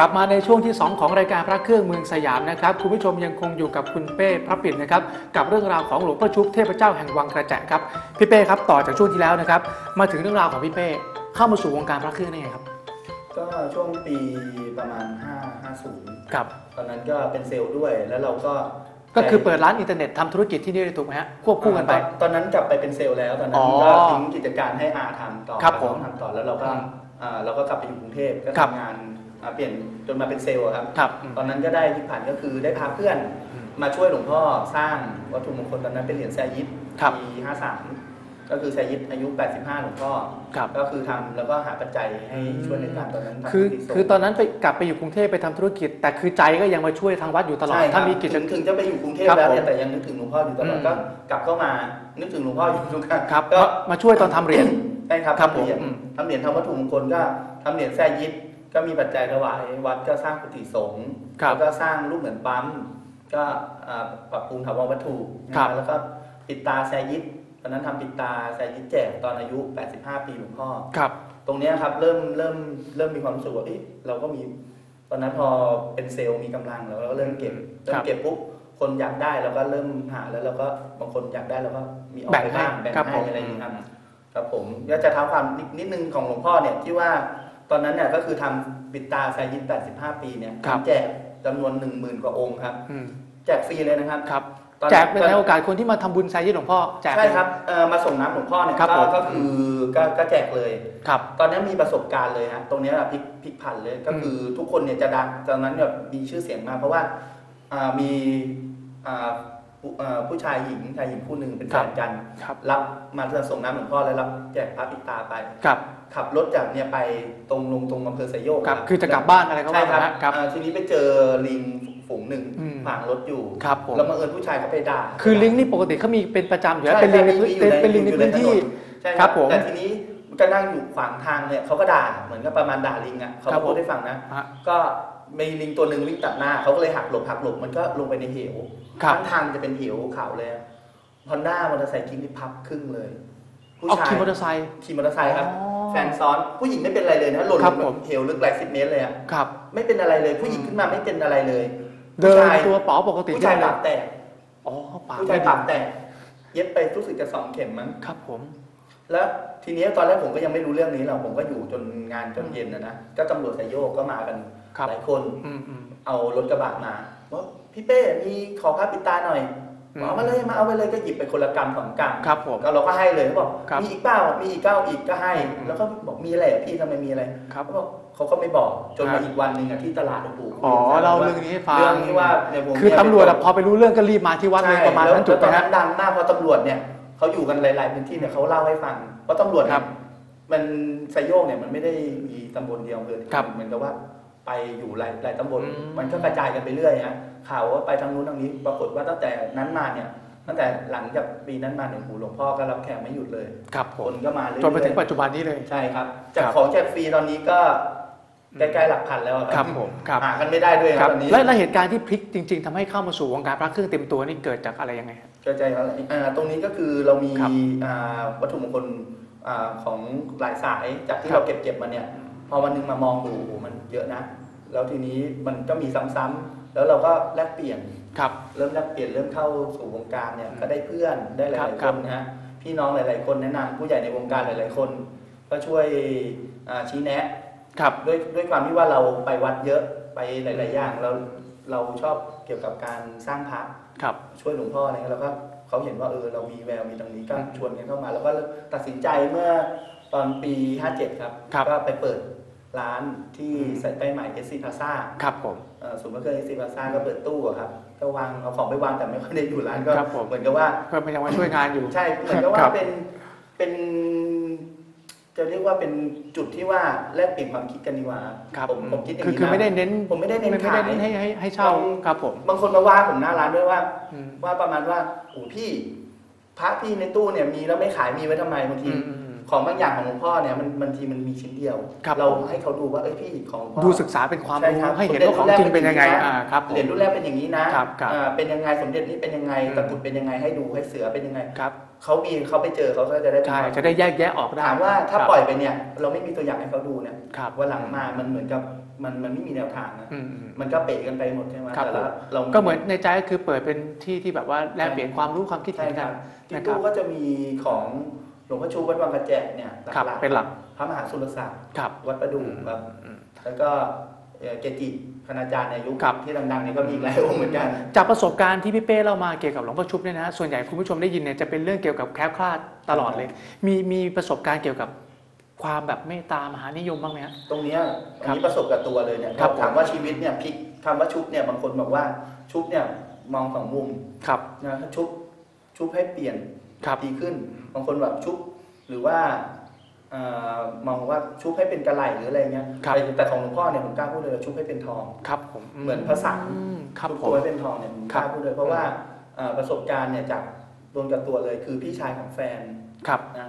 กลับมาในช่วงที่ 2 ของรายการพระเครื่องเมืองสยามนะครับคุณผู้ชมยังคงอยู่กับคุณเป้พระปิ่นนะครับกับเรื่องราวของหลวงพ่อชุบเทพเจ้าแห่งวังกระแจครับพี่เป้ครับต่อจากช่วงที่แล้วนะครับมาถึงเรื่องราวของพี่เป้เข้ามาสู่วงการพระเครื่องได้ไงครับ ก็ช่วงปีประมาณ 5 50ครับตอนนั้นก็เป็นเซลล์ด้วยแล้วเราก็ก็คือเปิดร้านอินเทอร์เน็ตทำธุรกิจที่นี่เลยถูกไหมฮะควบคู่กันไปตตอนนั้นกลับไปเป็นเซลล์แล้วตอนนั้อ๋นอก็ทิ้งกิจการให้อาทำต่อครับผมทำต่อแล้วเราก็อืมอ่าเราก็กลับไปอยู่กรุงเทพก็ครับทำงานอ่า เปลี่ยนจนมาเป็นเซลล์อะครับ ครับ ตอนนั้นก็ได้ที่ผ่านก็คือได้พาเพื่อนอืมมาช่วยหลวงพ่อสร้างวัตถุมงคลตอนนั้นเป็นเหรียญแซยิดครับปี53ก็คือแซยิดอายุ 85 หลวงพ่อครับก็คือทำแล้วก็หาปัจจัยให้ช่วยในการตอนนั้นทำคือพิธีสงฆ์คือตอนนั้นไปกลับไปอยู่กรุงเทพไปทำธุรกิจ แต่คือใจก็ยังมาช่วยทางวัดอยู่ตลอดใช่ครับถ้ามีกิจถึงถึงจะไปอยู่กรุงเทพครับแล้วผมเนี่ยแต่ยังนึกถึงหลวงพ่ออยู่ตลอดอืมก็กลับเข้ามานึกถึงหลวงพ่ออยู่ทุกครั้งครับก็มามาช่วยตอนทำเหรียญใช่ครับครับทำเหรียญผมอืมทำเหรียญทำวัตถุมงคลก็ทำเหรียญแซยิด ก็มีปัจจัยถวายวัดก็สร้างกุฏิสงฆ์ครับแล้วก็สร้างรูปเหมือนปั๊มก็อ่าปรับปรุงถาวรวัตถุนะครัฮะบแล้วก็ปิดตาแซยิดตอนนั้นทำปิดตาแซยิดแจกตอนอายุ 85 ปีหลวงพ่อ ครับตรงเนี้ยครับเริ่มเริ่มเริ่มมีความรู้สึกว่าเอ๊ะเราก็มีตอนนั้นพอเป็นเซลล์มีกำลังแล้วเราก็เริ่มเก็บเริ่ครัมบเก็บปุ๊บคนอยากได้เราก็เริ่มหาแล้วเราก็บางคนอยากได้เราก็มีออกแบ่งไปบ้างให้แบ่งครับให้ผมอะไรอย่างนี้ครับครับผมก็จะเท้าความนิดนิดนึงของหลวงพ่อเนี่ยที่ว่า ตอนนั้นเนี่ยก็คือทำปิดตาไซยิน85 ปีเนี่ยครับ แจกจำนวน 1 0,000 กว่าองค์ครับ อืมแจกฟรีเลยนะครับครับ ตอนแจกเป็นในโอกาสคนที่มาทำบุญไซยี่หลวงพ่อแจก ใช่ครับเอ่อมาส่งน้ำหลวงพ่อเนี่ยครับก็ผม ก็คือก็ก็แจกเลย ครับ ตอนนี้มีประสบการณ์เลยฮะตรงเนี้ยพลิกพลิกผันเลยก็คือทุกคนเนี่ยจะดังตอนนั้นแบบมีชื่อเสียงมากเพราะว่าอ่ามีอ่า ผู้อ่าผู้ชายหญิงชายหญิงคู่หนึ่งเป็นแฟนกันครับ รับมาส่งน้ำหลวงพ่อแล้วรับแจกพระปิดตาไป ครับ ขับรถจากเนี่ยไปตรงลงตรงอำเภอไซโยกครับ คือจะกลับบ้านอะไรก็ใช่ว่าครัมาบครับอ่าทีนี้ไปเจอลิงฝูงหนึ่งอืม ขวางรถอยู่ ครับผม แล้วมาเอิญผู้ชายเขาไปด่า คือลิงก์นี่ปกติเขามีเป็นประจำอยู่แล้วใช่เป็นลิงในใช่พื้นอยู่เป็นลิงในพื้นที่ ใช่คครัรับบผมแต่ทีนี้ก็นั่งอยู่ขวางทางเนี่ยเขาก็ด่าเหมือนกับประมาณด่าลิงอะเขาครับพูดให้ฟังนะ ฮะ ก็ มีลิงตัวหนึ่งวิ่งตัดหน้าเขาก็เลยหักหลบหักหลบมันก็ลงไปในเหวครับทั้งทางจะเป็นเหวเขาเลยฮอนด้ามอเตอร์ไซค์คิงที่พับครึ่งเลย ผู้เอาชายขี่มอเตอร์ไซค์ ขี่มอเตอร์ไซค์ครับ อ๋อแฟนซ้อนผู้หญิงไม่เป็นอะไรเลยนะหล่นครับลงผมเหวลึกหลายสิบเมตรเลยอะครับ ไม่เป็นอะไรเลย ผู้หญิงขึ้นมาไม่เป็นอะไรเลยเดินผู้ชายตัวเป๋าปกติผู้ชายเลปากแตกอ๋อปากผู้ชายปากแตกเย็บไปรู้สึกจะสองเข็มมั้ง ครับผม แล้วทีนี้ตอนแรกผมก็ยังไม่รู้เรื่องนี้หรอกผมก็อยู่จนงานจนเย็นนะนะก็ตำรวจสายโยกก็มากันครับ หลายคนอืมอืมเอารถกระบะมาบอกพี่เป้มีขอผ้าปิดตาหน่อยอืมเอามาเลยมาเอาไปเลยก็หยิบไปคนละกำสองกำครับผมก็เราก็ให้เลยเขาบอกครับมีอีกเปล่ามีอีกเก้าอีกก็ให้อืมแล้วก็บอกมีอะไรอะพี่ทำไมมีอะไรครับเขาบอกเขาก็ไม่บอกจนครัมาบอีกวันหนึ่งอะที่ตลาดโอ้โหอ๋อเล่าเรื่องนี้ให้ฟังเรื่องที่ว่าเนี่ยผมคือเนี่ยตำรวจอะพอไปรู้เรื่องก็รีบมาที่วัดเลยใช่ประมาณแล้วนั้นจุดแล้วตอนนะนั้ฮะนดังมากเพราะตำรวจเนี่ยเขาอยู่กันหลายๆพื้นที่เนี่ยเขาเล่าให้ฟังว่าตำรวจครัเนี่ยบมันไซโยกเนี่ยมันไม่ได้มีตำบลเดียวเลยครับเหมือนกับว่า ไปอยู่หลายหลายตำบลอืมมันก็กระจายกันไปเรื่อยฮะข่าวว่าไปทางนู้นทางนี้ ปรากฏว่าตั้งแต่นั้นมาเนี่ยตั้งแต่หลังจากปีนั้นมาเนี่ยโอ้โหหลวงพ่อก็รับแขกไม่หยุดเลยครับผคมนก็มาเรื่อยจนไปถึงๆปัจจุบันนี้เลยใช่ครับจากครับของแจกฟรีตอนนี้ก็ใกล้ๆหลักพันแล้วอะครับผมครับหากันไม่ได้ด้วยคครัรับบตอนนี้และและเหตุการณ์ที่พลิกจริง ๆทำให้เข้ามาสู่วงการพระเครื่องเต็มตัวนี่เกิดจากอะไรยังไงฮะเข้าใจครับอ่าตรงนี้ก็คือเรามีครับอ่าวัตถุมงคลอ่าของหลายสายจากที่ครับเราเก็บเก็บมาเนี่ย พอวันหนึงมามองดูโอ้โหมันเยอะนะ แล้วทีนี้มันก็มีซ้ำๆแล้วเราก็แลกเปลี่ยนครับ เริ่มแลกเปลี่ยนเริ่มเข้าสู่วงการเนี่ยอืมก็ได้เพื่อนได้หครัลาบยๆคครับนนะฮะพี่น้องหลายๆคนแนะนำผู้ใหญ่ในวงการหลาย ๆ คน ก็ช่วยอ่าชี้แนะ ครับ ด้วยด้วยความที่ว่าเราไปวัดเยอะไปหลาย ๆ อย่างเราเราชอบเกี่ยวกับการสร้างพระครับ ช่วยหลวงพ่ออะไรเงี้ยแล้วก็เขาเห็นว่าเออเรามีแววมีตรงนี้ก็อืมชวนกันเข้ามา แล้วก็ตัดสินใจเมื่อตอนปี 57 ครับครับ ก็ไปเปิด ร้านที่อืมสายใต้ใหม่ SC Plaza ครับผมเอ่อศูนย์พระเครื่อง SC Plaza ก็เปิดตู้อะครับก็วางเอาของไปวางแต่ไม่ค่อยได้อยู่ร้านก็ครับผมเหมือนกับว่าก็พยายามมาช่วยงานอยู่ใช่เหมือนกับคว่ารับเป็นเป็นจะเรียกว่าเป็นจุดที่ว่าแลกเปลี่ยนความคิดกันดีกว่าครับผมผมคิดอย่างคือนี้คือนะไม่ได้เน้นผมไม่ได้เน้นไม่ขายได้เน้นให้ให้ให้เช่าบางครับผมบางคนมาว่าผมหน้าร้านด้วยว่าอืมว่าประมาณว่าโอ้พี่พระพี่ในตู้เนี่ยมีแล้วไม่ขายมีไว้ทำไมบางทีอืมอืมอืม ของบางอย่างของหลวงพ่อเนี่ยมันบางทีมันมีชิ้นเดียว ครับ เราให้เขาดูว่าเอ้ยพี่ของหลวงพ่อดูศึกษาเป็นความใช่รู้ครับให้เห็นว่าของจริงเป็นยังไงอ่าครับผม เหรียญรุ่นแรกเป็นอย่างนี้นะครับครับอ่าเป็นยังไงสมเด็จนี่เป็นยังไงอืม ตะกรุดเป็นยังไงให้ดูให้เสือเป็นยังไงครับเขามีเขาไปเจอเขาก็จะได้เป็นใช่ความจะได้แยกแยะออกได้ถามว่าถ้าครับปล่อยไปเนี่ยเราไม่มีตัวอย่างให้เขาดูเนี่ยครับวันหลังมามันเหมือนกับมันมันไม่มีแนวทางนะอืมอืม มันก็เป๋กันไปหมดใช่ไหมครับ แต่ละเราก็เหมือนในใจก็คือเปิดเป็นที่ที่แบบว่าแลกเปลี่ยนความรู้ความคิดใช่เห็นคกัรัน บที่นะครับ ตู้ก็จะมีของ หลวงพ่อชูวัดวังกระแจเนี่ยครับหลักๆเป็นหลักพระมหาสุรศักดิ์ครับวัดประดู่ครับอืมแล้วก็เอ่อเกจิคณาจารย์ในยุคครับที่ดังๆเนี่ยก็มีอีกหลายองค์เหมือนกัน จากประสบการณ์ที่พี่เป้เล่ามาเกี่ยวกับหลวงพ่อชุบเนี่ยนะฮะส่วนใหญ่คุณผู้ชมได้ยินเนี่ยจะเป็นเรื่องเกี่ยวกับแคล้วคลาดตลอดเลย มีมีประสบการณ์เกี่ยวกับความแบบเมตตามหานิยมบ้างไหมฮะตรงเนี้ยอันครับนี้ประสบกับตัวเลยเนี่ยครับถามว่าชีวิตเนี่ยพลิกคำว่าชุบเนี่ยบางคนบอกว่าชุบเนี่ยมองสองมุมครับนะชุบชุบให้เปลี่ยนครับ ดีขึ้น บางคนแบบชุบหรือว่าเอ่อมองว่าชุบให้เป็นกระไหลหรืออะไรเงี้ยครับแต่แต่ของหลวงพ่อเนี่ยผมกล้าพูดเลยว่าชุบให้เป็นทองครับผมเหมือนพระสังอืมครับชุบผตัวมให้เป็นทองเนี่ยผมกล้าพูดเลยเพราะว่าเอ่อประสบการณ์เนี่ยจากโดนกับตัวเลยคือพี่ชายของแฟนครับนะ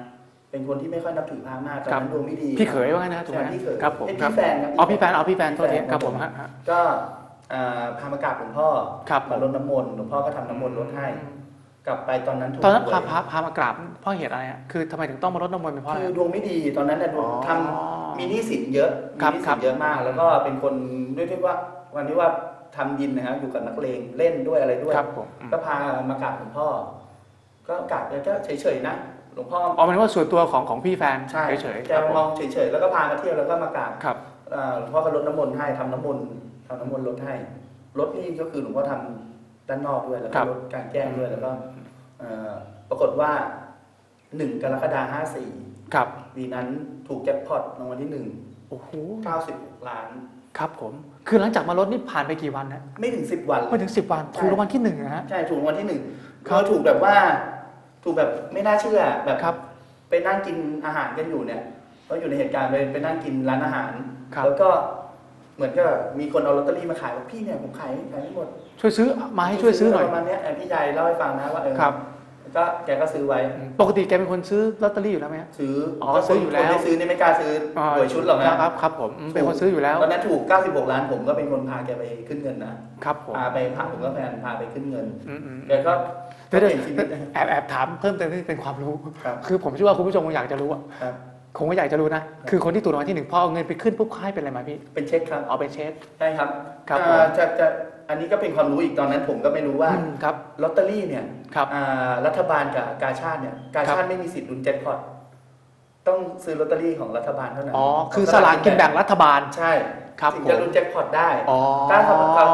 เป็นคนที่ไม่ค่อยนับถือพระมากตอนครับนั้นดวงไม่ดีพี่เขยว่างั้นนะถูกไหมใช่พี่เขยครับผมเป็นครับพี่แฟนครับอ๋อพี่แฟนอ๋อพี่แฟนโทษทีพี่แฟนครับผมฮะฮะก็เอ่อพามากราบหลวงพ่อครับมาลดน้ำมนต์หลวงพ่อก็ทำน้ำมนต์ลดให้ กลับไปตอนนั้นถูกตอนนั้นหวยพาพาพามากราบเพราะเหตุอะไรฮะคือทำไมถึงต้องมารดน้ำมนต์เป็นเพราะอะไร คือดวงไม่ดีตอนนั้นน่ะดวงอ๋อทำมีหนี้สินเยอะมีครับหนี้ครัสิบ นเยอะมาก แล้วก็เป็นคนด้วยที่ว่าวันนี้ว่าทำยิมนะครับอยู่กับนักเลงเล่นด้วยอะไรด้วย ครับผมอืมก็พามากราบหลวงพ่อ ก็กราบแล้วก็เฉยๆนะหลวงพ่ออ๋อหมายถึงว่าส่วนตัวของของพี่แฟนใช่เฉยๆแกครับผมมองเฉยๆแล้วก็พามาเที่ยวแล้วก็มากราบครับอ่าหลวงพ่อก็ลดน้ำมนต์ให้ทำน้ำมนต์ทำน้ำมนต์ลดให้ลดนี่ก็คือหลวงพ่อทำ ด้านนอกด้วยแล้วครัก็บลดการแก้งด้วยแล้วก็เอ่อปรากฏว่าหนึ่งกรกฎาห้าสี่ครับปีนั้นถูกแจ็คพอตรางวัลที่หนึ่งโอ้โหเก้าสิบล้าน ครับผม คือหลังจากมาลดนี่ผ่านไปกี่วันนะไม่ถึงสิบวันไม่ถึงสิบวันใช่ถูกรางวัลที่หนึ่งนะฮะ ใช่ ถูกรางวัลที่หนึ่งครับเขาถูกแบบว่า ถูกแบบไม่น่าเชื่อแบบครับ ไปนั่งกินอาหารกันอยู่เนี่ยก็อยู่ในเหตุการณ์ไปไปนั่งกินร้านอาหารครับแล้วก็ เหมือนก็มีคนเอาลอตเตอรี่มาขายบอกพี่เนี่ยผมขายขายไม่หมดช่วยซื้อมาให้ช่วยซื้อหน่อยประมาณเนี้ยเออพี่ชายเล่าให้ฟังนะว่าเออครับก็แกก็ซื้อไว้ ปกติแกเป็นคนซื้อลอตเตอรี่อยู่แล้วไหมฮะซื้ออ๋อก็ซื้ออยู่แล้วคนที่ซื้อนี่ไม่กล้าซื้อหวยชุดหรอกคนะรับครับผมอืมเป็นคนซื้ออยู่แล้วตอนนั้นถูก 96 ล้านผมก็เป็นคนพาแกไปขึ้นเงินนะครับผมพาไปพาผมก็แฟนพาไปขึ้นเงินอืมอืมแกก็เดี๋ยวเปเดี๋ยวลี่ยนชีวิตนะแอบแอบถามเพิ่มเติมที่เป็นความรู้ครับคือผมเชื่อว่าคุณผู้ชมคงอยากจะรู้อะ ครับคงก็อยากจะรู้นะ คือคนที่ถูกรางวัลที่หนึ่งพอเอาเงินไปขึ้นปุ๊บเขาให้เป็นอะไรมาพี่ เป็นเช็คครับเอาเป็นเช็ค ใช่ครับครับอ่าจะจะอันนี้ก็เป็นความรู้อีกตอนนั้นผมก็ไม่รู้ว่าอืมครับ ลอตเตอรี่เนี่ยครับ อ่ารัฐบาลกับกาชาติเนี่ยกาชาติไม่มีสิทธิ์ลุ้นแจ็คพอตต้องซื้อลอตเตอรี่ของรัฐบาลเท่านั้นอ๋อ คือสลากกินแบ่งรัฐบาล ใช่ครับถึงผมจะลุ้นแจ็คพอตได้ อ๋อ ถ้า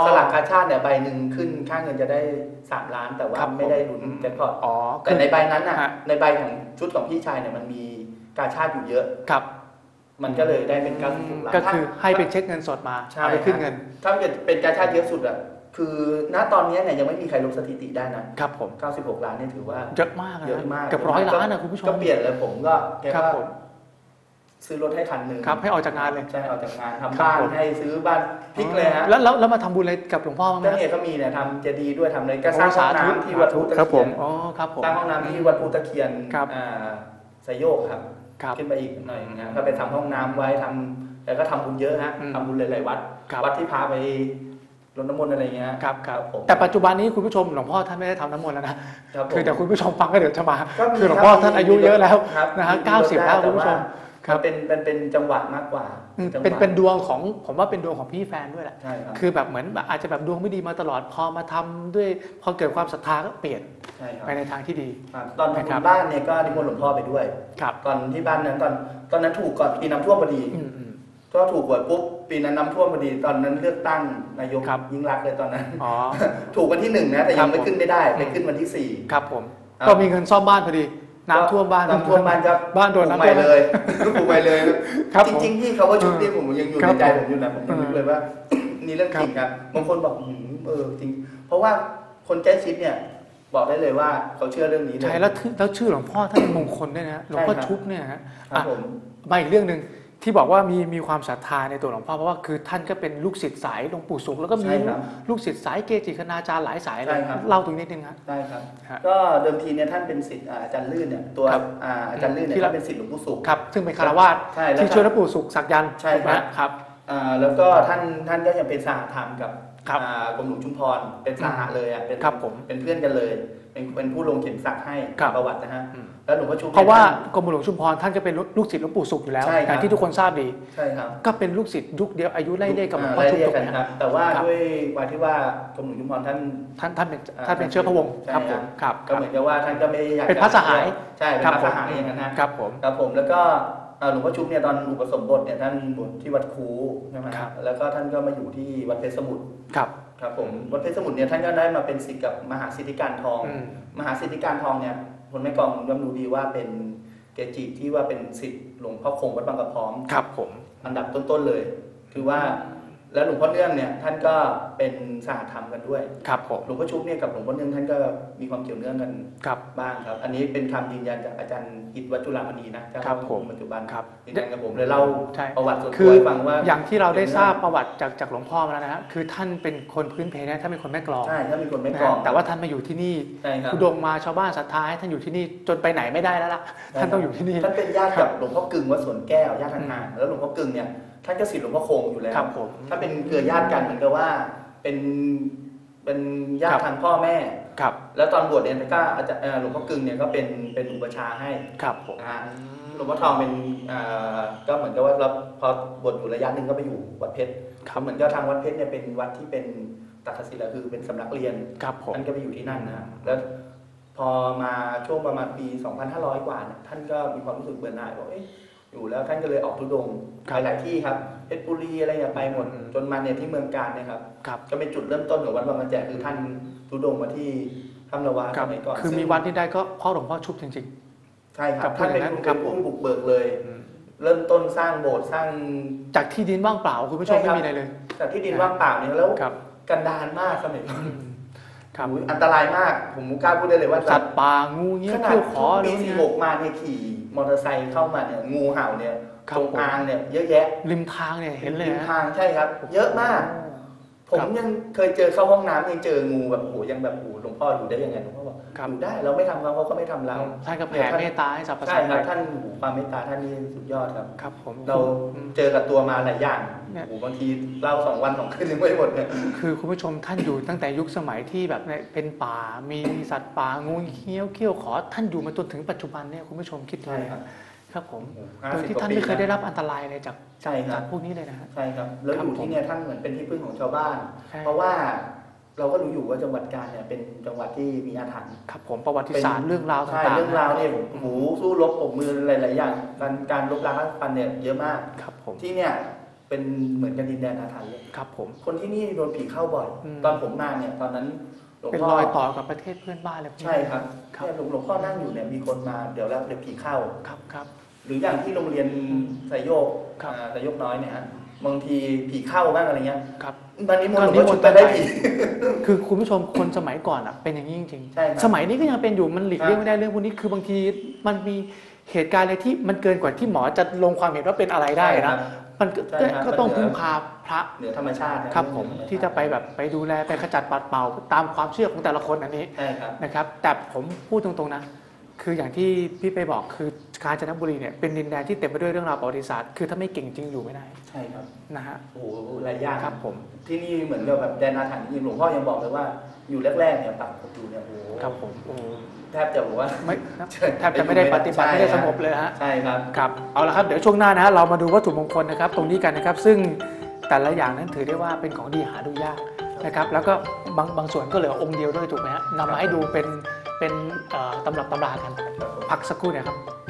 สลากกาชาติเนี่ยใบหนึ่งขึ้นค่าเงินจะได้ 3 ล้าน แต่ว่าครับผม ไม่ได้ลุ้นแจ็คพอตอ๋อแต่ในใบนั้นน่ะฮะ ในใบของชุดของพี่ชายเนี่ยมันมี กาชาติอยู่เยอะ ครับ มันก็เลยได้เป็น96ล้านก็คือถ้าให้เป็นเช็คเงินสดมาใช่เอาไปขึ้นเงิน ถ้าเกิดเป็นกาชาติเยอะสุดอะคือณตอนนี้เนี่ยยังไม่มีใครลบสถิติได้นะครับผม 96 ล้านนี่ถือว่า เยอะมากนะเยอะมากเกือบร้อยล้านนะคุณผู้ชมก็เปลี่ยนเลยผมก็แกครับก็ผมซื้อรถให้คันหนึ่งครับให้ออกจากงานเลย ใช่ออกจากงานครัทำบบ้านผม ให้ซื้อบ้านพลิกเลยฮะแล้วแล้วแล้วมาทำบุญอะไรกับหลวงพ่อบ้างไหมก็ฮะเนี่ยก็มีเนี่ยทำเจดีย์ด้วยทำอะไรก็สร้างโอ้ห้องน้ำที่วัดพุตะครับผเคียมนอ๋อครับผม สร้างห้องน้ำที่วัดพุตะเคียนครับ อ่าสยโยกครับครับ ขึ้นไปอีกหน่อยนะก็ไปทำห้องน้ำไว้ทำแล้วก็ทำบุญเยอะฮะอืมทำบุญหลายๆวัดครับวัดที่พาไปรดน้ำมนต์อะไรเงี้ยครับครับผมแต่ปัจจุบันนี้คุณผู้ชมหลวงพ่อท่านไม่ได้ทำน้ำมนต์แล้วนะครับผมคือเดี๋ยวคุณผู้ชมฟังก็เดี๋ยวจะมาก็มีคือหลวงพ่อท่านอายุเยอะแล้วครับนะฮะมีเก้าสิบแล้วต่คุณผู้ชมครัมับนเป็นเป็นเป็นจังหวะมากกว่าอืมจังหวะ เป็นเป็นดวงของผมว่าเป็นดวงของพี่แฟนด้วยแหละใช่ครับคือแบบเหมือนแบบอาจจะแบบดวงไม่ดีมาตลอดพอมาทำด้วย พอเกิดความศรัทธาก็เปลี่ยนใช่ครับไปในทางที่ดี ครับตอนนะครัทำบบ้านเนี่ยก็นิมนต์หลวงพ่อไปด้วย ครับตอนที่บ้านนั้นตอนตอนนั้นถูกก่อนปีน้ำท่วมพอดี อืมอืม ก็ถูกหวยปุ๊บปีนั้นน้ำท่วมพอดีตอนนั้นเลือกตั้งนายกครับ ยิ่งรักษณ์เลยตอนนั้น อ๋อ ถูกวันที่หนึ่งนะแต่ครัยับงไม่ผม ขึ้นไม่ได้ไปอืมขึ้นวันที่สี่ ครับผม ครับ ก็มีเงินซ่อมบ้านพอดี น้ำท่วมบ้านน้ำท่วมบ้านครับบ้านโดนปลูกน้ำใหม่ท่วมเลยก็ปลูกใหม่เลยครับจผมริงๆที่เขาว่าชุดนี้ผมยังอยู่ครัในบใจผมอยู่นะผมยังนึกเลยว่านี่เรื่องจริงครับบางคนบอกหืมเออจริง เพราะว่าคนใกล้ชิดเนี่ยบอกได้เลยว่าเขาเชื่อเรื่องนี้เลยใช่แล้วชื่อแล้วชื่อหลวงพ่อท่านมงคลด้วยนะหลวงพ่อใช่ครับชุบเนี่ยฮะครับอะผมมาอีกเรื่องหนึ่ง ที่บอกว่ามีมีความศรัทธาในตัวหลวงพ่อเพราะว่าคือท่านก็เป็นลูกศิษย์สายหลวงปู่สุขแล้วก็มีใช่ครับลูกศิษย์สายเกจิคณาจารย์หลายสายเลใช่ยครับ เล่าตรงนี้นิดนึงครับ ได้ครับ ฮะก็เดิมทีเนี่ยท่านเป็นศิษย์อ่าอาจารย์ลื่นเนี่ยตัวครับอ่าอาจารย์ลื่นเนี่ยที่เรา ท่านเป็นศิษย์หลวงปู่สุข ครับ ซึ่งเป็นคารวาสใช่แล้วที่ช่วยหลวงปู่สุขสักยันต์ใช่ถูกไหมครับครับ อ่าแล้วก็ท่านท่านก็ยังเป็นสหธรรมกับ ครับอ่ากรมหลวงชุมพรเป็นสหะเลยอะเป็นครับผมเป็นเพื่อนกันเลย เป็นเป็นผู้ลงเข็มศักดิ์ให้ครับ ประวัตินะฮะอืมแล้วหลวงพ่อชุบเพราะว่านี่ยกรมหลวงชุมพรท่านก็เป็นลูกศิษย์หลวงปู่สุขอยู่แล้วใช่ครับอย่างที่ทุกคนทราบดี ใช่ครับ ก็เป็นลูกศิษย์ยุคเดียวอายุไล่เรียกกับหลวงพ่อไล่ชุบเรียถูกกกัไหมนคครัรับ บแต่ว่าครับ ด้วยความที่ว่ากรมหลวงชุมพรท่าน ท่านท่านเป็นอ่าท่านเป็นเชื้อพระวงศ์ใช่ครับผมครับครับ ก็เหมือนกับว่าท่านก็ไม่ได้อยากเป็นพระสหาย ใช่เป็นครับพระผมสหายอย่างนั้นฮะครับผม ครับผมแล้วก็เอ่อ หลวงพ่อชุบเนี่ยตอนอุปสมบทเนี่ยท่านบวชที่วัดคูใช่ไหมครับแล้วก็ท่านก็มาอยู่ที่วัดเพชรสมุทรครับครับผมวัดเพชรสมุทรเนี่ยท่านก็ได้มาเป็นศิษย์กับมหาสิทธิการทองอืมมหาสิทธิการทองเนี่ยคนแม่กลองย่อมรู้ดีว่าเป็นเกจิที่ว่าเป็นศิษย์หลวงพ่อคงวัดบางกระพร้อมครับผมอันดับต้นๆเลย คือว่า แล้วหลวงพ่อเนื่องเนี่ยท่านก็เป็นสหธรรมกันด้วยครับผมหลวงพ่อชุบเนี่ยกับหลวงพ่อเนื่องท่านก็มีความเกี่ยวเนื่องกันครับบ้างครับ อันนี้เป็นคำยืนยันจากอาจารย์อิทวัจจุลามณีนะเจ้าครับผมปัจจุบันครับยืนยันกับผมเลยเล่าใช่ประวัติส่วนคืตัวอให้ฟังว่าอย่างที่เราได้ทราบประวัติจากจากหลวงพ่อมาแล้วนะฮะคือท่านเป็นคนพื้นเพเนี่ยท่านเป็นคนแม่กลองใช่ถ้ามีคนไม่นะกรอฮะงแต่ว่าท่านมาอยู่ที่นี่ใช่ครับทุดงค์มาชาวบ้านศรัทธาให้ท่านอยู่ที่นี่จนไปไหนไม่ได้แล้วล่ะท่านต้องอยู่ที่นี่ท่านเป็นญาติกับหลวงพ่อกึ่งวัดสวนแก้วญาติห่างๆแล้วหลวงพ่อกึ่งเนี่ย ท่านก็ศิษย์หลวงพ่อคงอยู่แล้ว ครับผม ถ้าเป็นเครือญาติกันเหมือนกับว่าเป็นเป็นญาครัติบทางพ่อแม่ ครับ แล้วตอนบวชเนี่ยก็อาจารย์เอ่อหลวงพ่อกึ่งเนี่ยก็เป็นเป็นอุปชฌาย์ให้ครับผม นะฮะหลวงพ่อทองเป็นอ่าก็เหมือนกับว่าเราพอบวชอยู่ระยะหนึ่งก็ไปอยู่วัดเพชรครับ เหมือนกับทางวัดเพชรเนี่ยเป็นวัดที่เป็นตักศิลาคือเป็นสำนักเรียน ครับผม ท่านก็ไปอยู่ที่นั่นนะฮะแล้วพอมาช่วงประมาณปี 2500 กว่าเนี่ยท่านก็มีความรู้สึกเบื่อหน่ายบอกเอ๊ะ อยู่แล้วท่านก็เลยออกทุดงค์ครัไปบหลายที่ครับเพชรบุรีอะไรเนี่ยไปหมดอืมจนมาเนี่ยที่เมืองการเนี่ยครับครับ ก็เป็นจุดเริ่มต้นของวัดบางกระแจคือท่านทุดงค์มาที่ถ้ำละวาคสรับมัยก่อนคือซึ่งมีวันที่ได้ก็พ่อหลวงพ่อชุบจริงใช่คกัรับบท่านเป็นพูดอย่างนั้นผู้ครัเป็บนผมผู้บุกเบิกเลยๆอืมเริ่มต้นสร้างโบสถ์สร้างจากที่ดินว่างเปล่าคุณผู้ชมใช่ครับไม่มีอะไรเลย จากที่ดินว่างเปล่าเนี่ยแล้วครับกันดารมากสมัยก่อนอืมครับโอ้ยอันตรายมากผมกล้าพูดได้เลยว่าสัตว์ป่างูเงี้ขยนาดเขี้ยวขอปีอะไรสี่เงี้หยกมาเนี่ยขี่ มอเตอร์ไซค์เข้ามาเนี่ยงูเห่าเนี่ยครับตรงผม อางเนี่ยเยอะแยะริมทางเนี่ยเห็นเลยริมนะ ทางใช่ครับ เยอะมาก ผมครับยังเคยเจอเข้าห้องน้ำยังเจองูแบบโอ้โหยังแบบโอ้โหหลวงพ่ออยู่ได้ยังไงหลวงพ่อบอกครับอยู่ได้เราไม่ทำเขาเขาก็ไม่ทำเราท่านก็แผ่เมตตาให้สรรพใช่สัตว์ครับเลยท่านโอ้โหความเมตตาท่านนี่สุดยอดครับครับ ผมเราอืมเจอกับตัวมาหลายอย่างเนี่ยโอ้โหบางทีเล่าสองวันสองคืนยังไม่หมดเนี่ยคือคุณผู้ชมท่านอยู่ตั้งแต่ยุคสมัยที่แบบเนี่ยเป็นป่ามีสัตว์ป่างูเขี้ยวเขี้ยวขอท่านอยู่มาจนถึงปัจจุบันเนี่ยคุณผู้ชมคิดดูใช่ครับ ครับผมห้าโดยสิบที่กว่ท่านปีไม่เคยนะได้รับอันตรายเลยจากใช่ครัจาบกพวกนี้เลยนะฮะใช่ครับแล้วครับอยู่ผมที่เนี่ยท่านเหมือนเป็นที่พึ่งของชาวบ้านใช่เพราะว่าเราก็รู้อยู่ว่าจังหวัดกาญเนี่ยเป็นจังหวัดที่มีอาถรรพ์ครับผมประวัติศาสตร์เรื่องราวใช่ต่างๆเรื่องราวเนี่ยโอ้โหสู้รบปรบมือหลายๆอย่างการการลบล้างล้างฟันเนี่ยเยอะมากครับผมที่เนี่ยเป็นเหมือนกันดินแดนอาถรรพ์เลยครับผมคนที่นี่โดนผีเข้าบ่อยอืมตอนผมมาเนี่ยตอนนั้นหลวงเป็นพ่อรอยต่อกับประเทศเพื่อนบ้านเลยใช่ครับครับเนี่ยหลวงหลวงพ่อนั่งอยู่เนี่ยมีคนมาเดี๋ยวแล้วเดี๋ยวผีเข้าครับครับ หรืออย่างที่โรงเรียนสายโยกครับอ่าสายโยกน้อยเนี่ยฮะบางทีผีเข้าบ้างอะไรเงี้ยครับตอนนี้มนต์หลวงก็นิพ่อมชุนบต์ไปได้ไปผีคือคุณผู้ชมคนสมัยก่อนอะเป็นอย่างนี้จริงใช่ครับๆสมัยนี้ก็ยังเป็นอยู่มันหลีกเลี่ยงไม่ได้เรื่องพวกนี้คือบางทีมันมีเหตุการณ์อะไรที่มันเกินกว่าที่หมอจะลงความเห็นว่าเป็นอะไรได้ใช่ครันะบมันก็ใช่ครับก็ต้องมันเหนือพึ่งพาพระเหนือธรรมชาตินะครับผมที่จะไปแบบไปดูแลไปขจัดปัดเป่าตามความเชื่อของแต่ละคนอันนี้ใช่ครับนะครับ แต่ผมพูดตรงๆนะ คืออย่างที่พี่ไปบอกคือกาญจนบุรีเนี่ยเป็นดินแดนที่เต็มไปด้วยเรื่องราวประวัติศาสตร์คือถ้าไม่เก่งจริงอยู่ไม่ได้ใช่ครับนะฮะโอ้โหหลายอย่างครับผม ที่นี่เหมือนกับแบบแดนอาถรรพ์จริงหลวงพ่อยังบอกเลยว่าอยู่แรกๆเนี่ยปักผมอยู่เนี่ยโอ้โหครับผมโอ้แทบจะบอกว่าไม่แทบจะไม่ได้ปฏิบัติไม่ได้สงบเลยฮะใช่ครับครับเอาละครับเดี๋ยวช่วงหน้านะฮะเรามาดูวัตถุมงคลนะครับ ตรงนี้กันนะครับ ซึ่งแต่ละอย่างนั้นถือได้ว่าเป็นของดีหาดูยากนะครับ แล้วก็บางบางส่วนก็เหลือองค์เดียวด้วยถูกไหมฮะนำมาให้ดูเป็น เป็นตำรับตำรากันผมพักสักครู่นะครับ